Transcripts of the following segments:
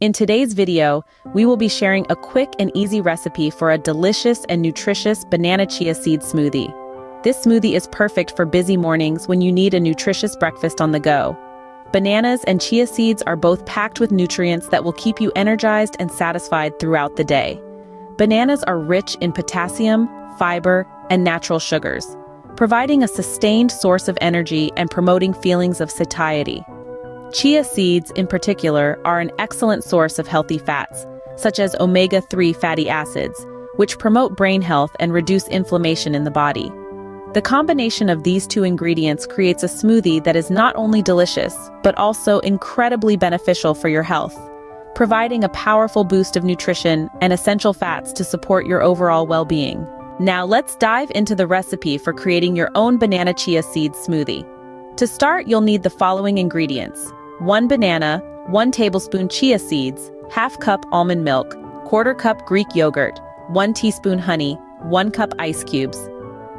In today's video, we will be sharing a quick and easy recipe for a delicious and nutritious banana chia seed smoothie. This smoothie is perfect for busy mornings when you need a nutritious breakfast on the go. Bananas and chia seeds are both packed with nutrients that will keep you energized and satisfied throughout the day. Bananas are rich in potassium, fiber, and natural sugars, providing a sustained source of energy and promoting feelings of satiety. Chia seeds, in particular, are an excellent source of healthy fats, such as omega-3 fatty acids, which promote brain health and reduce inflammation in the body. The combination of these two ingredients creates a smoothie that is not only delicious, but also incredibly beneficial for your health, providing a powerful boost of nutrition and essential fats to support your overall well-being. Now let's dive into the recipe for creating your own banana chia seed smoothie. To start, you'll need the following ingredients. 1 banana, 1 tablespoon chia seeds, half cup almond milk, quarter cup Greek yogurt, 1 teaspoon honey, 1 cup ice cubes.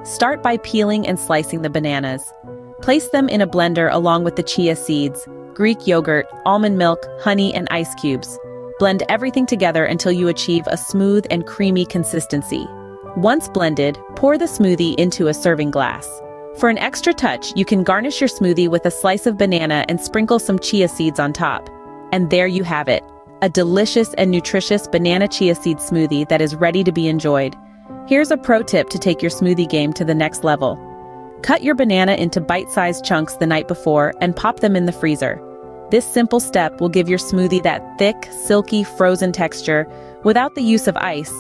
Start by peeling and slicing the bananas. Place them in a blender along with the chia seeds, Greek yogurt, almond milk, honey, and ice cubes. Blend everything together until you achieve a smooth and creamy consistency. Once blended, pour the smoothie into a serving glass. For an extra touch, you can garnish your smoothie with a slice of banana and sprinkle some chia seeds on top. And there you have it, a delicious and nutritious banana chia seed smoothie that is ready to be enjoyed. Here's a pro tip to take your smoothie game to the next level. Cut your banana into bite-sized chunks the night before and pop them in the freezer. This simple step will give your smoothie that thick, silky, frozen texture without the use of ice,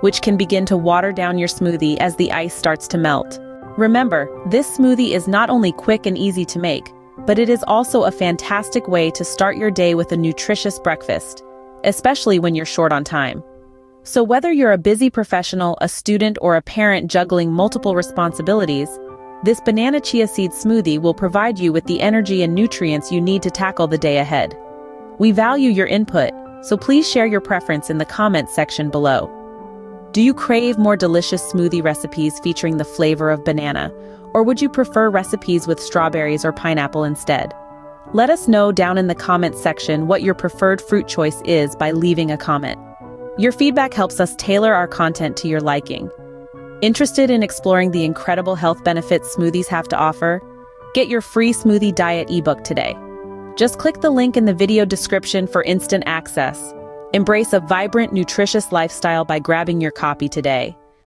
which can begin to water down your smoothie as the ice starts to melt. Remember, this smoothie is not only quick and easy to make, but it is also a fantastic way to start your day with a nutritious breakfast, especially when you're short on time. So whether you're a busy professional, a student, or a parent juggling multiple responsibilities, this banana chia seed smoothie will provide you with the energy and nutrients you need to tackle the day ahead. We value your input, so please share your preference in the comments section below. Do you crave more delicious smoothie recipes featuring the flavor of banana, or would you prefer recipes with strawberries or pineapple instead? Let us know down in the comments section what your preferred fruit choice is by leaving a comment. Your feedback helps us tailor our content to your liking. Interested in exploring the incredible health benefits smoothies have to offer? Get your free smoothie diet ebook today. Just click the link in the video description for instant access. Embrace a vibrant, nutritious lifestyle by grabbing your copy today.